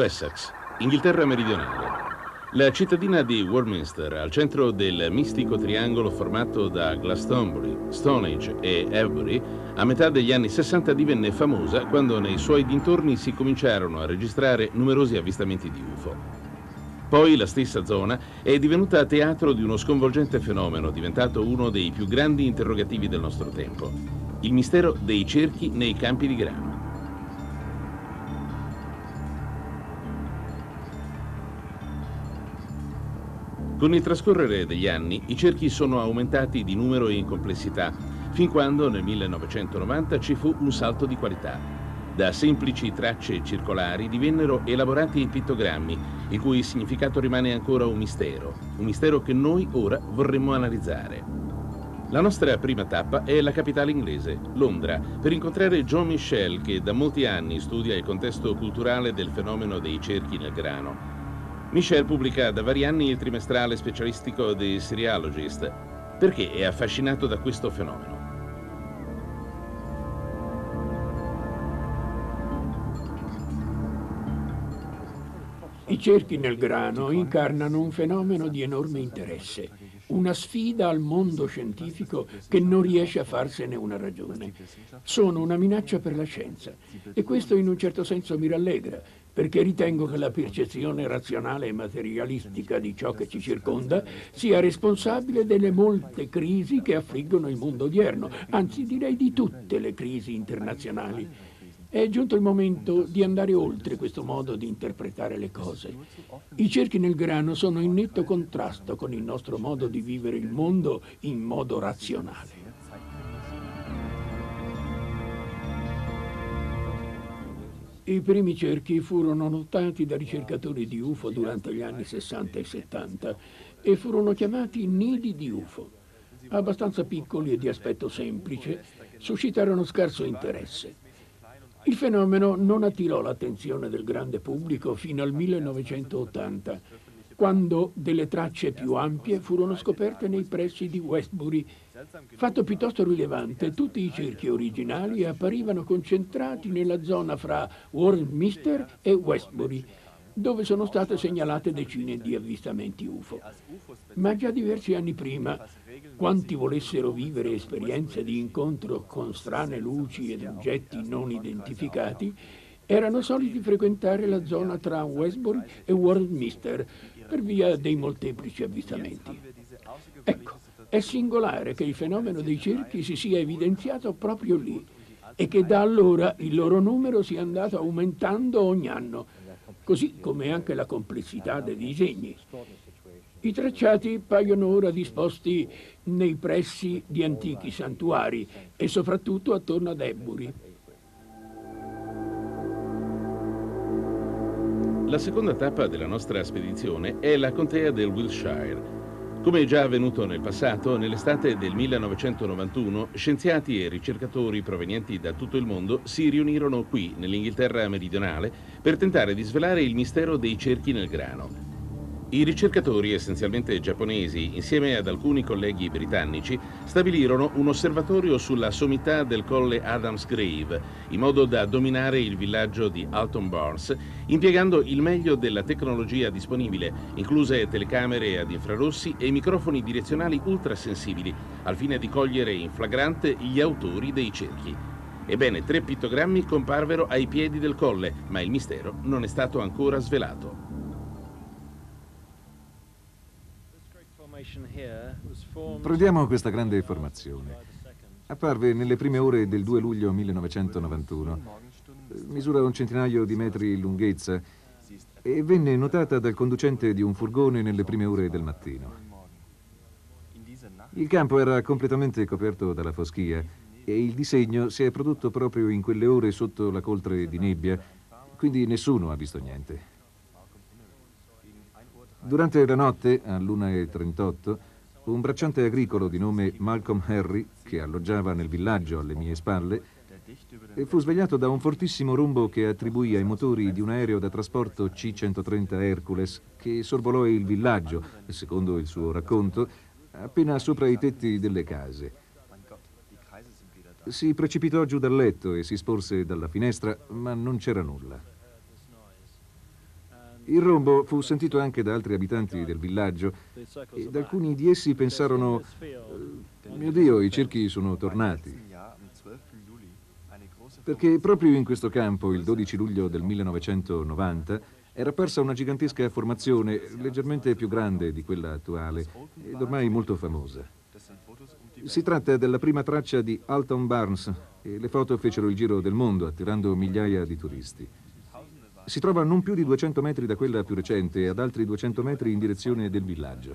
Wessex, Inghilterra meridionale. La cittadina di Warminster, al centro del mistico triangolo formato da Glastonbury, Stonehenge e Avebury, a metà degli anni 60 divenne famosa quando nei suoi dintorni si cominciarono a registrare numerosi avvistamenti di UFO. Poi la stessa zona è divenuta teatro di uno sconvolgente fenomeno diventato uno dei più grandi interrogativi del nostro tempo, il mistero dei cerchi nei campi di grano. Con il trascorrere degli anni i cerchi sono aumentati di numero e in complessità, fin quando nel 1990 ci fu un salto di qualità. Da semplici tracce circolari divennero elaborati pittogrammi, il cui significato rimane ancora un mistero, un mistero che noi ora vorremmo analizzare. La nostra prima tappa è la capitale inglese, Londra, per incontrare John Michel che da molti anni studia il contesto culturale del fenomeno dei cerchi nel grano Michel pubblica da vari anni il trimestrale specialistico The Serialogist perché è affascinato da questo fenomeno. I cerchi nel grano incarnano un fenomeno di enorme interesse, una sfida al mondo scientifico che non riesce a farsene una ragione. Sono una minaccia per la scienza e questo in un certo senso mi rallegra, perché ritengo che la percezione razionale e materialistica di ciò che ci circonda sia responsabile delle molte crisi che affliggono il mondo odierno, anzi direi di tutte le crisi internazionali. È giunto il momento di andare oltre questo modo di interpretare le cose. I cerchi nel grano sono in netto contrasto con il nostro modo di vivere il mondo in modo razionale. I primi cerchi furono notati da ricercatori di UFO durante gli anni 60 e 70 e furono chiamati nidi di UFO. Abbastanza piccoli e di aspetto semplice, suscitarono scarso interesse. Il fenomeno non attirò l'attenzione del grande pubblico fino al 1980, quando delle tracce più ampie furono scoperte nei pressi di Westbury Fatto piuttosto rilevante, tutti i cerchi originali apparivano concentrati nella zona fra Warminster e Westbury, dove sono state segnalate decine di avvistamenti UFO. Ma già diversi anni prima, quanti volessero vivere esperienze di incontro con strane luci ed oggetti non identificati, erano soliti frequentare la zona tra Westbury e Warminster per via dei molteplici avvistamenti. Ecco, è singolare che il fenomeno dei cerchi si sia evidenziato proprio lì e che da allora il loro numero sia andato aumentando ogni anno, così come anche la complessità dei disegni. I tracciati paiono ora disposti nei pressi di antichi santuari e soprattutto attorno ad Ebburi. La seconda tappa della nostra spedizione è la contea del Wiltshire, come già avvenuto nel passato, nell'estate del 1991 scienziati e ricercatori provenienti da tutto il mondo si riunirono qui, nell'Inghilterra meridionale, per tentare di svelare il mistero dei cerchi nel grano. I ricercatori, essenzialmente giapponesi, insieme ad alcuni colleghi britannici, stabilirono un osservatorio sulla sommità del colle Adams Grave, in modo da dominare il villaggio di Alton Barnes, impiegando il meglio della tecnologia disponibile, incluse telecamere ad infrarossi e microfoni direzionali ultrasensibili, al fine di cogliere in flagrante gli autori dei cerchi. Ebbene, tre pittogrammi comparvero ai piedi del colle, ma il mistero non è stato ancora svelato. Prendiamo questa grande formazione. Apparve nelle prime ore del 2 luglio 1991. Misura un centinaio di metri in lunghezza e venne notata dal conducente di un furgone nelle prime ore del mattino. Il campo era completamente coperto dalla foschia e il disegno si è prodotto proprio in quelle ore sotto la coltre di nebbia, quindi nessuno ha visto niente. Durante la notte, all'1.38, un bracciante agricolo di nome Malcolm Harry, che alloggiava nel villaggio alle mie spalle, fu svegliato da un fortissimo rombo che attribuì ai motori di un aereo da trasporto C-130 Hercules che sorvolò il villaggio, secondo il suo racconto, appena sopra i tetti delle case. Si precipitò giù dal letto e si sporse dalla finestra, ma non c'era nulla. Il rombo fu sentito anche da altri abitanti del villaggio ed alcuni di essi pensarono, eh, mio Dio, i cerchi sono tornati. Perché proprio in questo campo, il 12 luglio del 1990, era apparsa una gigantesca formazione leggermente più grande di quella attuale ed ormai molto famosa. Si tratta della prima traccia di Alton Barnes e le foto fecero il giro del mondo attirando migliaia di turisti. Si trova non più di 200 metri da quella più recente e ad altri 200 metri in direzione del villaggio.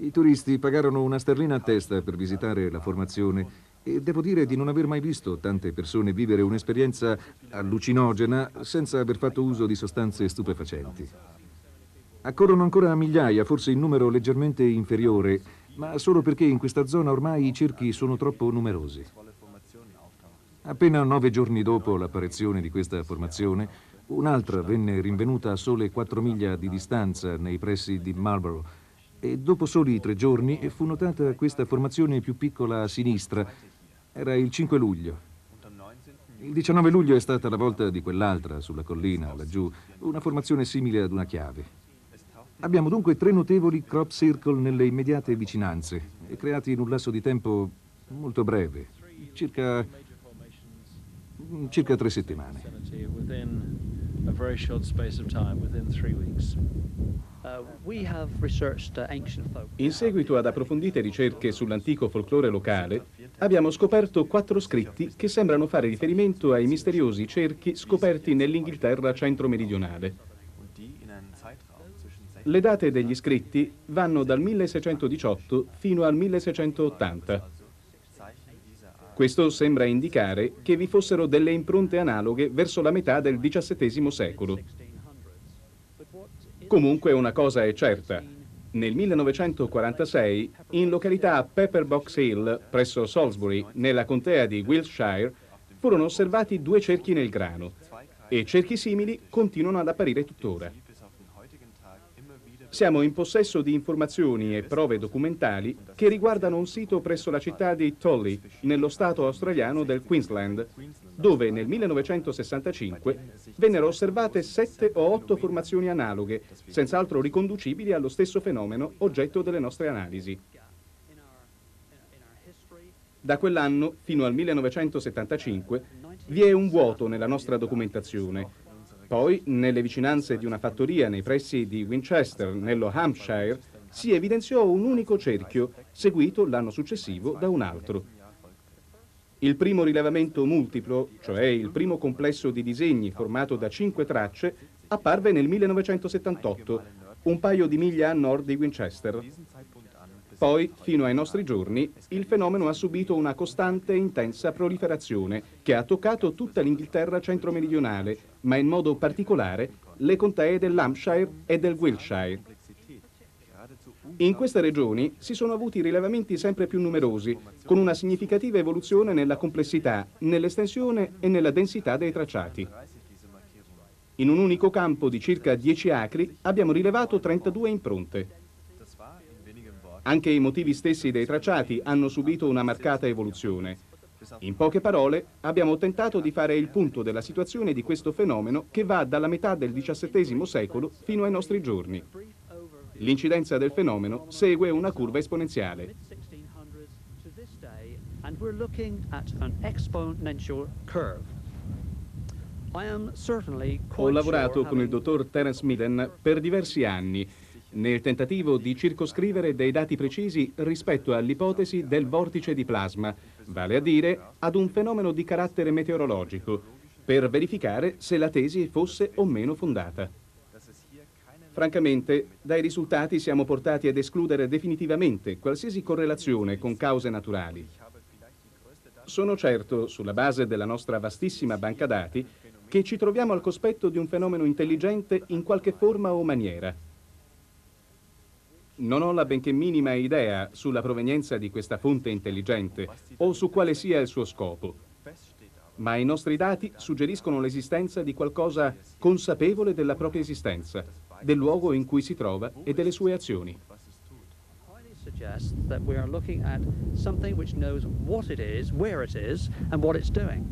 I turisti pagarono una sterlina a testa per visitare la formazione e devo dire di non aver mai visto tante persone vivere un'esperienza allucinogena senza aver fatto uso di sostanze stupefacenti. Accorrono ancora migliaia, forse in numero leggermente inferiore, ma solo perché in questa zona ormai i cerchi sono troppo numerosi. Appena nove giorni dopo l'apparizione di questa formazione, un'altra venne rinvenuta a sole quattro miglia di distanza nei pressi di Marlborough e dopo soli tre giorni fu notata questa formazione più piccola a sinistra. Era il 5 luglio. Il 19 luglio è stata la volta di quell'altra sulla collina, laggiù, una formazione simile ad una chiave. Abbiamo dunque tre notevoli crop circle nelle immediate vicinanze, creati in un lasso di tempo molto breve, circa, circa tre settimane. Uh, in seguito ad approfondite ricerche sull'antico folklore locale, abbiamo scoperto quattro scritti che sembrano fare riferimento ai misteriosi cerchi scoperti nell'Inghilterra centro-meridionale. Le date degli scritti vanno dal 1618 fino al 1680. Questo sembra indicare che vi fossero delle impronte analoghe verso la metà del XVII secolo. Comunque una cosa è certa. Nel 1946, in località Pepperbox Hill, presso Salisbury, nella contea di Wiltshire, furono osservati due cerchi nel grano e cerchi simili continuano ad apparire tuttora. Siamo in possesso di informazioni e prove documentali che riguardano un sito presso la città di Tolly, nello stato australiano del Queensland, dove nel 1965 vennero osservate sette o otto formazioni analoghe, senz'altro riconducibili allo stesso fenomeno oggetto delle nostre analisi. Da quell'anno fino al 1975 vi è un vuoto nella nostra documentazione poi, nelle vicinanze di una fattoria nei pressi di Winchester, nello Hampshire, si evidenziò un unico cerchio, seguito l'anno successivo da un altro. Il primo rilevamento multiplo, cioè il primo complesso di disegni formato da cinque tracce, apparve nel 1978, un paio di miglia a nord di Winchester. Poi, fino ai nostri giorni, il fenomeno ha subito una costante e intensa proliferazione che ha toccato tutta l'Inghilterra centro-meridionale, ma in modo particolare le contee dell'Hampshire e del Wiltshire. In queste regioni si sono avuti rilevamenti sempre più numerosi, con una significativa evoluzione nella complessità, nell'estensione e nella densità dei tracciati. In un unico campo di circa 10 acri abbiamo rilevato 32 impronte. Anche i motivi stessi dei tracciati hanno subito una marcata evoluzione. In poche parole, abbiamo tentato di fare il punto della situazione di questo fenomeno che va dalla metà del XVII secolo fino ai nostri giorni. L'incidenza del fenomeno segue una curva esponenziale. Ho lavorato con il dottor Terence Millen per diversi anni nel tentativo di circoscrivere dei dati precisi rispetto all'ipotesi del vortice di plasma, vale a dire ad un fenomeno di carattere meteorologico, per verificare se la tesi fosse o meno fondata. Francamente, dai risultati siamo portati ad escludere definitivamente qualsiasi correlazione con cause naturali. Sono certo, sulla base della nostra vastissima banca dati, che ci troviamo al cospetto di un fenomeno intelligente in qualche forma o maniera. Non ho la benché minima idea sulla provenienza di questa fonte intelligente o su quale sia il suo scopo, ma i nostri dati suggeriscono l'esistenza di qualcosa consapevole della propria esistenza, del luogo in cui si trova e delle sue azioni. that we are looking at something which knows what it is, where it is, and what it's doing.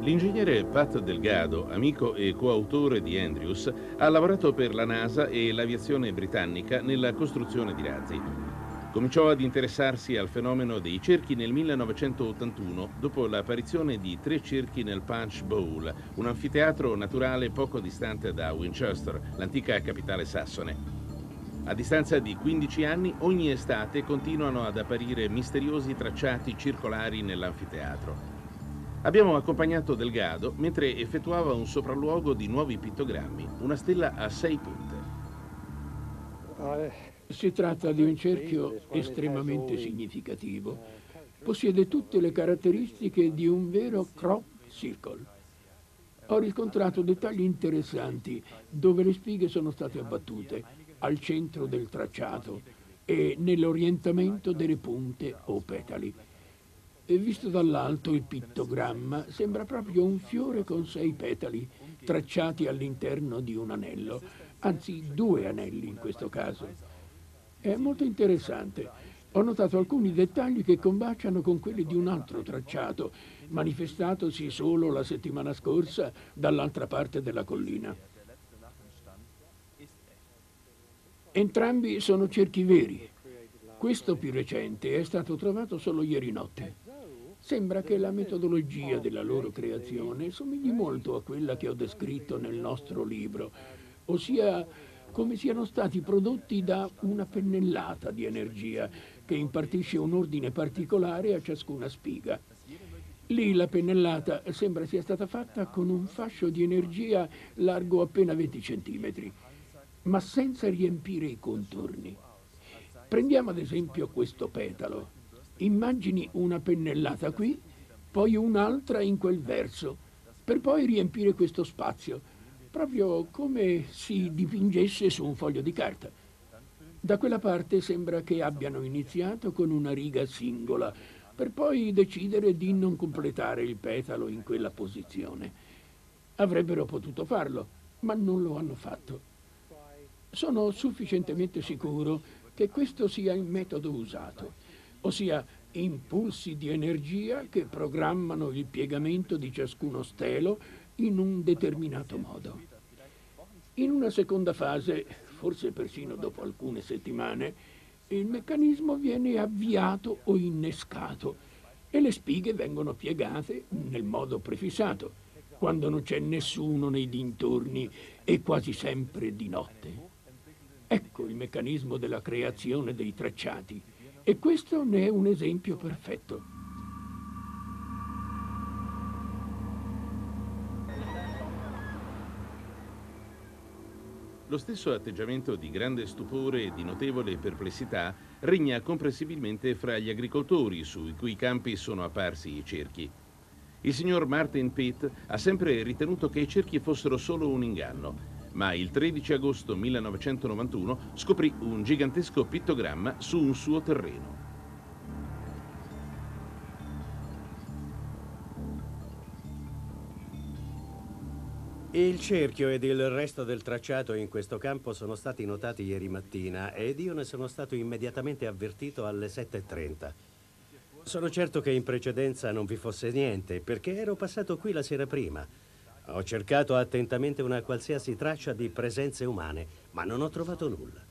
L'ingegnere Pat Delgado, amico e coautore di Andrews, ha lavorato per la NASA e l'aviazione britannica nella costruzione di razzi. Cominciò ad interessarsi al fenomeno dei cerchi nel 1981 dopo l'apparizione di tre cerchi nel Punch Bowl, un anfiteatro naturale poco distante da Winchester, l'antica capitale sassone. A distanza di 15 anni, ogni estate continuano ad apparire misteriosi tracciati circolari nell'anfiteatro. Abbiamo accompagnato Delgado mentre effettuava un sopralluogo di nuovi pittogrammi, una stella a sei punte. Si tratta di un cerchio estremamente significativo. Possiede tutte le caratteristiche di un vero crop circle. Ho riscontrato dettagli interessanti dove le spighe sono state abbattute, al centro del tracciato e nell'orientamento delle punte o petali. E visto dall'alto il pittogramma sembra proprio un fiore con sei petali tracciati all'interno di un anello, anzi due anelli in questo caso. È molto interessante. Ho notato alcuni dettagli che combaciano con quelli di un altro tracciato, manifestatosi solo la settimana scorsa dall'altra parte della collina. Entrambi sono cerchi veri. Questo più recente è stato trovato solo ieri notte. Sembra che la metodologia della loro creazione somigli molto a quella che ho descritto nel nostro libro, ossia come siano stati prodotti da una pennellata di energia che impartisce un ordine particolare a ciascuna spiga. Lì la pennellata sembra sia stata fatta con un fascio di energia largo appena 20 centimetri, ma senza riempire i contorni. Prendiamo ad esempio questo petalo. Immagini una pennellata qui, poi un'altra in quel verso, per poi riempire questo spazio, proprio come si dipingesse su un foglio di carta. Da quella parte sembra che abbiano iniziato con una riga singola, per poi decidere di non completare il petalo in quella posizione. Avrebbero potuto farlo, ma non lo hanno fatto. Sono sufficientemente sicuro che questo sia il metodo usato ossia impulsi di energia che programmano il piegamento di ciascuno stelo in un determinato modo. In una seconda fase, forse persino dopo alcune settimane, il meccanismo viene avviato o innescato e le spighe vengono piegate nel modo prefissato, quando non c'è nessuno nei dintorni e quasi sempre di notte. Ecco il meccanismo della creazione dei tracciati. E questo ne è un esempio perfetto. Lo stesso atteggiamento di grande stupore e di notevole perplessità regna comprensibilmente fra gli agricoltori sui cui campi sono apparsi i cerchi. Il signor Martin Pitt ha sempre ritenuto che i cerchi fossero solo un inganno ma il 13 agosto 1991 scoprì un gigantesco pittogramma su un suo terreno. Il cerchio ed il resto del tracciato in questo campo sono stati notati ieri mattina ed io ne sono stato immediatamente avvertito alle 7.30. Sono certo che in precedenza non vi fosse niente, perché ero passato qui la sera prima. Ho cercato attentamente una qualsiasi traccia di presenze umane, ma non ho trovato nulla.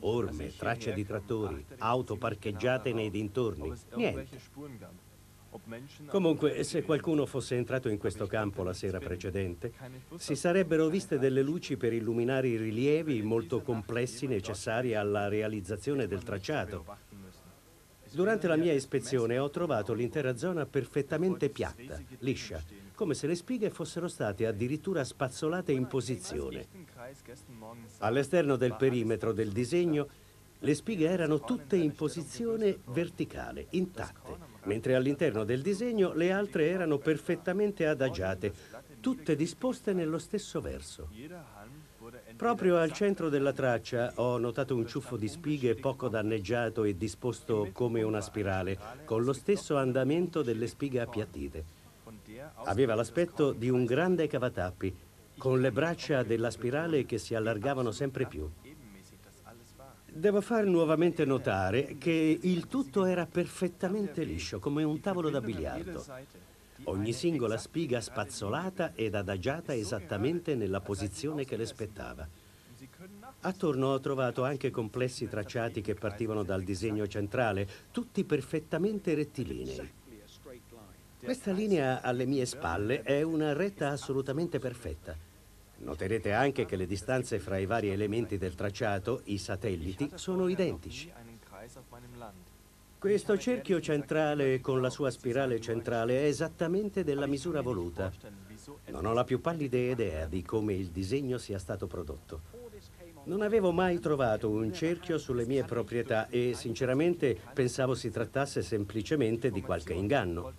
Orme, tracce di trattori, auto parcheggiate nei dintorni, niente. Comunque, se qualcuno fosse entrato in questo campo la sera precedente, si sarebbero viste delle luci per illuminare i rilievi molto complessi necessari alla realizzazione del tracciato. Durante la mia ispezione ho trovato l'intera zona perfettamente piatta, liscia, come se le spighe fossero state addirittura spazzolate in posizione. All'esterno del perimetro del disegno le spighe erano tutte in posizione verticale, intatte, mentre all'interno del disegno le altre erano perfettamente adagiate, tutte disposte nello stesso verso. Proprio al centro della traccia ho notato un ciuffo di spighe poco danneggiato e disposto come una spirale, con lo stesso andamento delle spighe appiattite. Aveva l'aspetto di un grande cavatappi, con le braccia della spirale che si allargavano sempre più. Devo far nuovamente notare che il tutto era perfettamente liscio, come un tavolo da biliardo. Ogni singola spiga spazzolata ed adagiata esattamente nella posizione che le spettava. Attorno ho trovato anche complessi tracciati che partivano dal disegno centrale, tutti perfettamente rettilinei. Questa linea alle mie spalle è una retta assolutamente perfetta. Noterete anche che le distanze fra i vari elementi del tracciato, i satelliti, sono identici. Questo cerchio centrale con la sua spirale centrale è esattamente della misura voluta. Non ho la più pallida idea di come il disegno sia stato prodotto. Non avevo mai trovato un cerchio sulle mie proprietà e sinceramente pensavo si trattasse semplicemente di qualche inganno.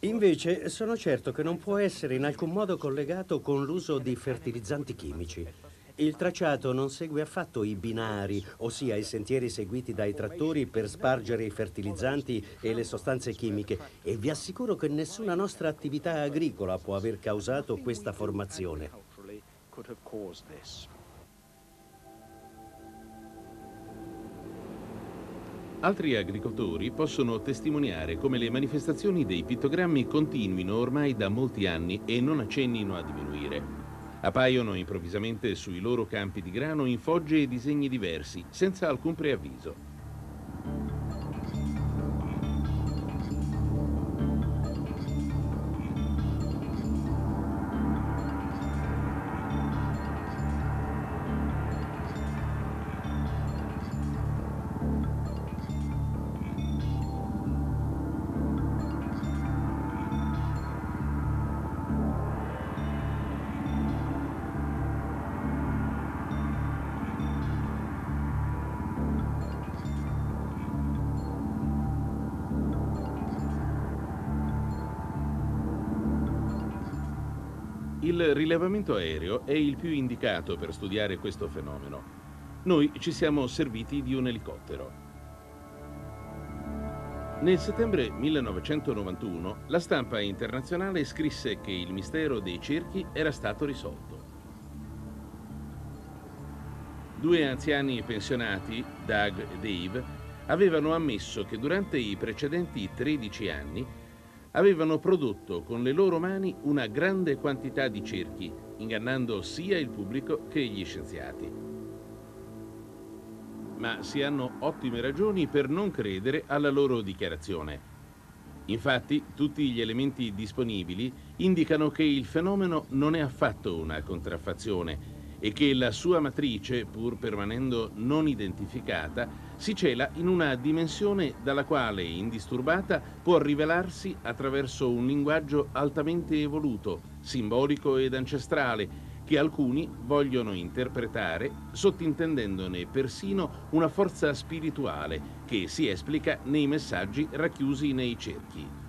Invece sono certo che non può essere in alcun modo collegato con l'uso di fertilizzanti chimici. Il tracciato non segue affatto i binari, ossia i sentieri seguiti dai trattori per spargere i fertilizzanti e le sostanze chimiche, e vi assicuro che nessuna nostra attività agricola può aver causato questa formazione. Altri agricoltori possono testimoniare come le manifestazioni dei pittogrammi continuino ormai da molti anni e non accennino a diminuire. Appaiono improvvisamente sui loro campi di grano in fogge e disegni diversi, senza alcun preavviso. Il rilevamento aereo è il più indicato per studiare questo fenomeno. Noi ci siamo serviti di un elicottero. Nel settembre 1991 la stampa internazionale scrisse che il mistero dei cerchi era stato risolto. Due anziani pensionati, Doug e Dave, avevano ammesso che durante i precedenti 13 anni avevano prodotto con le loro mani una grande quantità di cerchi, ingannando sia il pubblico che gli scienziati. Ma si hanno ottime ragioni per non credere alla loro dichiarazione. Infatti, tutti gli elementi disponibili indicano che il fenomeno non è affatto una contraffazione e che la sua matrice, pur permanendo non identificata, si cela in una dimensione dalla quale, indisturbata, può rivelarsi attraverso un linguaggio altamente evoluto, simbolico ed ancestrale, che alcuni vogliono interpretare sottintendendone persino una forza spirituale che si esplica nei messaggi racchiusi nei cerchi.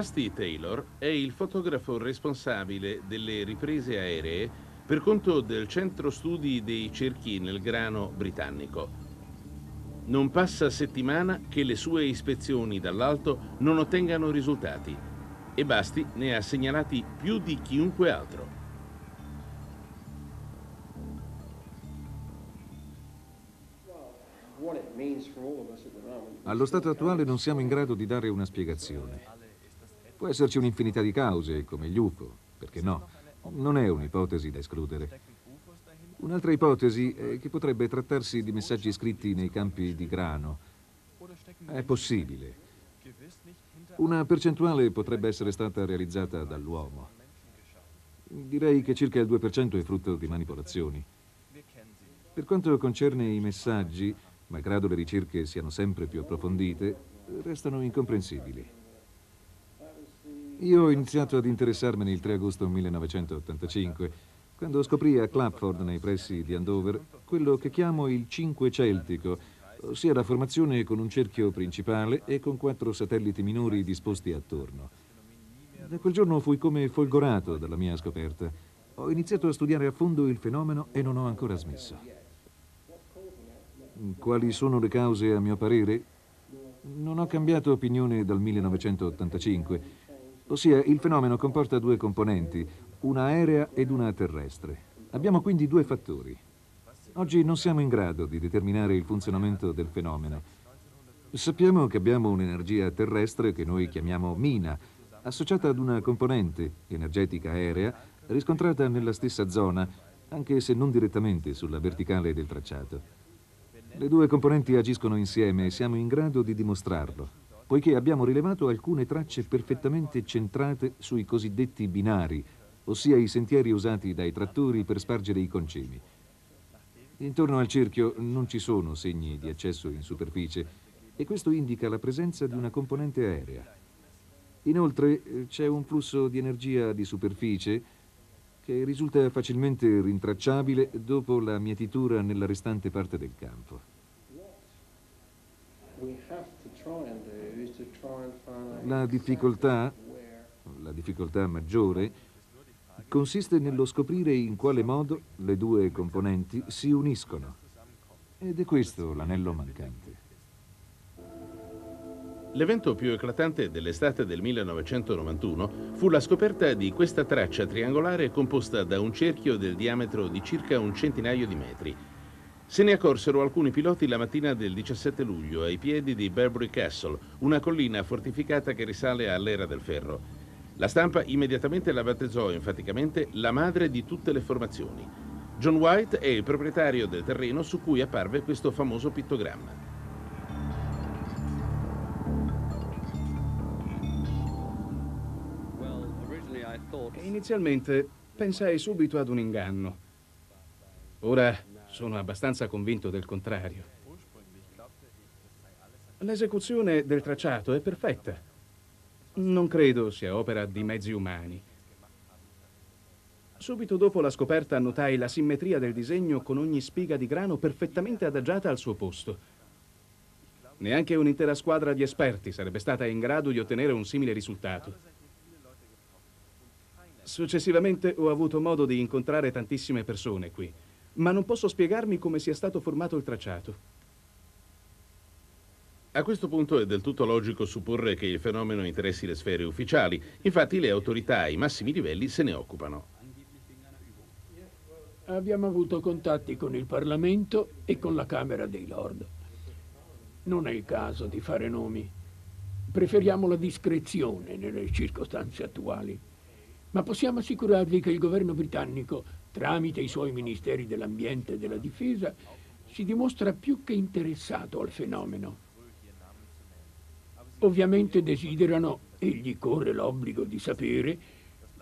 Busty Taylor è il fotografo responsabile delle riprese aeree per conto del Centro Studi dei Cerchi nel Grano britannico. Non passa settimana che le sue ispezioni dall'alto non ottengano risultati e Basti ne ha segnalati più di chiunque altro. Allo stato attuale non siamo in grado di dare una spiegazione. Può esserci un'infinità di cause, come gli UFO, perché no? Non è un'ipotesi da escludere. Un'altra ipotesi è che potrebbe trattarsi di messaggi scritti nei campi di grano. È possibile. Una percentuale potrebbe essere stata realizzata dall'uomo. Direi che circa il 2% è frutto di manipolazioni. Per quanto concerne i messaggi, malgrado le ricerche siano sempre più approfondite, restano incomprensibili. Io ho iniziato ad interessarmene il 3 agosto 1985, quando scoprì a Clapford, nei pressi di Andover, quello che chiamo il 5 celtico, ossia la formazione con un cerchio principale e con quattro satelliti minori disposti attorno. Da quel giorno fui come folgorato dalla mia scoperta. Ho iniziato a studiare a fondo il fenomeno e non ho ancora smesso. Quali sono le cause a mio parere? Non ho cambiato opinione dal 1985 Ossia, il fenomeno comporta due componenti, una aerea ed una terrestre. Abbiamo quindi due fattori. Oggi non siamo in grado di determinare il funzionamento del fenomeno. Sappiamo che abbiamo un'energia terrestre che noi chiamiamo mina, associata ad una componente energetica aerea riscontrata nella stessa zona, anche se non direttamente sulla verticale del tracciato. Le due componenti agiscono insieme e siamo in grado di dimostrarlo poiché abbiamo rilevato alcune tracce perfettamente centrate sui cosiddetti binari, ossia i sentieri usati dai trattori per spargere i concimi. Intorno al cerchio non ci sono segni di accesso in superficie e questo indica la presenza di una componente aerea. Inoltre c'è un flusso di energia di superficie che risulta facilmente rintracciabile dopo la mietitura nella restante parte del campo. La difficoltà, la difficoltà maggiore, consiste nello scoprire in quale modo le due componenti si uniscono. Ed è questo l'anello mancante. L'evento più eclatante dell'estate del 1991 fu la scoperta di questa traccia triangolare composta da un cerchio del diametro di circa un centinaio di metri, se ne accorsero alcuni piloti la mattina del 17 luglio ai piedi di Berbury Castle, una collina fortificata che risale all'era del ferro. La stampa immediatamente la battezzò enfaticamente la madre di tutte le formazioni. John White è il proprietario del terreno su cui apparve questo famoso pittogramma. Inizialmente pensai subito ad un inganno. Ora sono abbastanza convinto del contrario. L'esecuzione del tracciato è perfetta. Non credo sia opera di mezzi umani. Subito dopo la scoperta notai la simmetria del disegno con ogni spiga di grano perfettamente adagiata al suo posto. Neanche un'intera squadra di esperti sarebbe stata in grado di ottenere un simile risultato. Successivamente ho avuto modo di incontrare tantissime persone qui ma non posso spiegarmi come sia stato formato il tracciato. A questo punto è del tutto logico supporre che il fenomeno interessi le sfere ufficiali, infatti le autorità ai massimi livelli se ne occupano. Abbiamo avuto contatti con il Parlamento e con la Camera dei Lord. Non è il caso di fare nomi. Preferiamo la discrezione nelle circostanze attuali. Ma possiamo assicurarvi che il governo britannico tramite i suoi ministeri dell'ambiente e della difesa, si dimostra più che interessato al fenomeno. Ovviamente desiderano, e gli corre l'obbligo di sapere,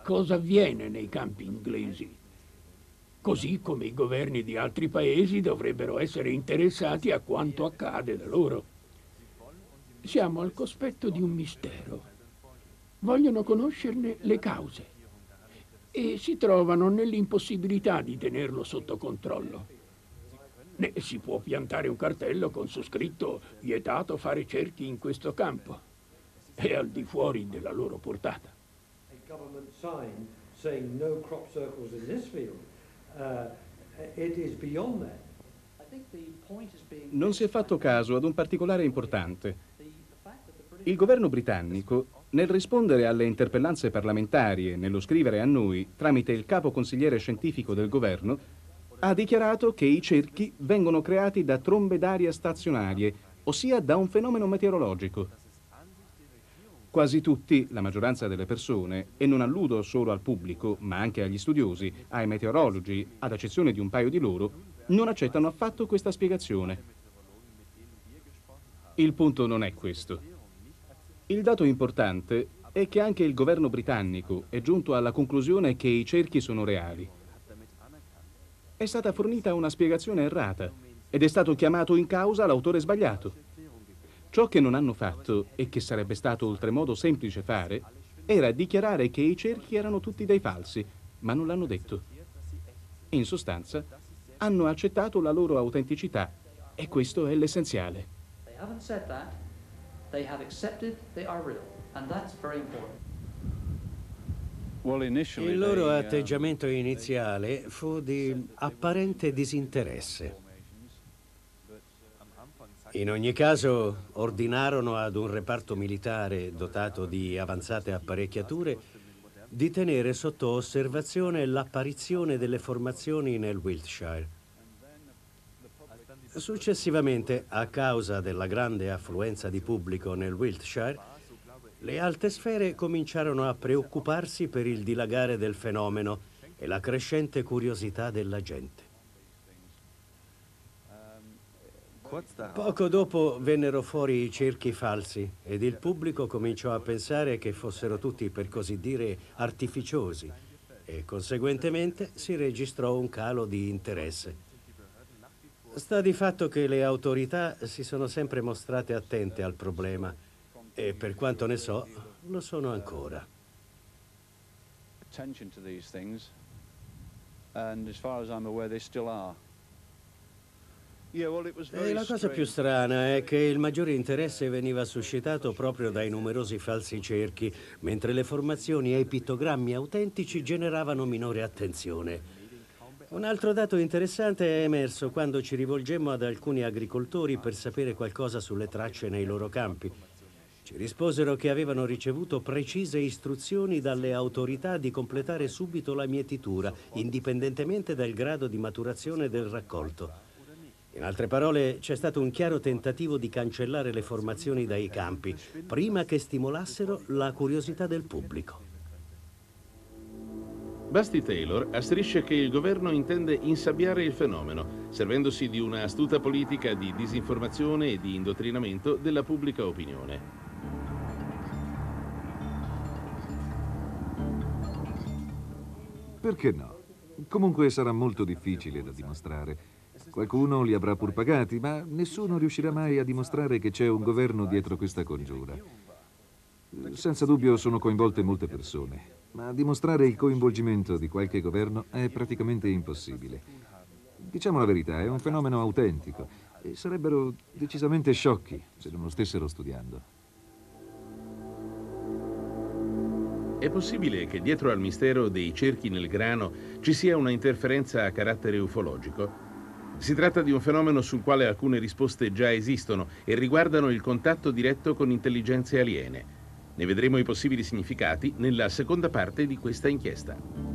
cosa avviene nei campi inglesi, così come i governi di altri paesi dovrebbero essere interessati a quanto accade da loro. Siamo al cospetto di un mistero. Vogliono conoscerne le cause e si trovano nell'impossibilità di tenerlo sotto controllo. Né si può piantare un cartello con su scritto vietato fare cerchi in questo campo. è al di fuori della loro portata. Non si è fatto caso ad un particolare importante. Il governo britannico, nel rispondere alle interpellanze parlamentari e nello scrivere a noi tramite il capo consigliere scientifico del governo, ha dichiarato che i cerchi vengono creati da trombe d'aria stazionarie, ossia da un fenomeno meteorologico. Quasi tutti, la maggioranza delle persone, e non alludo solo al pubblico, ma anche agli studiosi, ai meteorologi, ad eccezione di un paio di loro, non accettano affatto questa spiegazione. Il punto non è questo. Il dato importante è che anche il governo britannico è giunto alla conclusione che i cerchi sono reali è stata fornita una spiegazione errata ed è stato chiamato in causa l'autore sbagliato. Ciò che non hanno fatto, e che sarebbe stato oltremodo semplice fare, era dichiarare che i cerchi erano tutti dei falsi, ma non l'hanno detto. In sostanza, hanno accettato la loro autenticità e questo è l'essenziale. They have accepted they are real, and that's very important. Il loro atteggiamento iniziale fu di apparente disinteresse. In ogni caso ordinarono ad un reparto militare dotato di avanzate apparecchiature di tenere sotto osservazione l'apparizione delle formazioni nel Wiltshire. Successivamente, a causa della grande affluenza di pubblico nel Wiltshire, le alte sfere cominciarono a preoccuparsi per il dilagare del fenomeno e la crescente curiosità della gente. Poco dopo vennero fuori i cerchi falsi ed il pubblico cominciò a pensare che fossero tutti, per così dire, artificiosi e conseguentemente si registrò un calo di interesse. Sta di fatto che le autorità si sono sempre mostrate attente al problema e per quanto ne so, lo sono ancora. Attention to these things and as far as I'm aware they still are. E la cosa più strana è che il maggiore interesse veniva suscitato proprio dai numerosi falsi cerchi, mentre le formazioni e i pittogrammi autentici generavano minore attenzione. Un altro dato interessante è emerso quando ci rivolgemmo ad alcuni agricoltori per sapere qualcosa sulle tracce nei loro campi. Ci risposero che avevano ricevuto precise istruzioni dalle autorità di completare subito la mietitura, indipendentemente dal grado di maturazione del raccolto. In altre parole, c'è stato un chiaro tentativo di cancellare le formazioni dai campi, prima che stimolassero la curiosità del pubblico. Basti Taylor asserisce che il governo intende insabbiare il fenomeno, servendosi di una astuta politica di disinformazione e di indottrinamento della pubblica opinione. Perché no? Comunque sarà molto difficile da dimostrare. Qualcuno li avrà pur pagati, ma nessuno riuscirà mai a dimostrare che c'è un governo dietro questa congiura. Senza dubbio sono coinvolte molte persone, ma dimostrare il coinvolgimento di qualche governo è praticamente impossibile. Diciamo la verità, è un fenomeno autentico e sarebbero decisamente sciocchi se non lo stessero studiando. È possibile che dietro al mistero dei cerchi nel grano ci sia una interferenza a carattere ufologico? Si tratta di un fenomeno sul quale alcune risposte già esistono e riguardano il contatto diretto con intelligenze aliene. Ne vedremo i possibili significati nella seconda parte di questa inchiesta.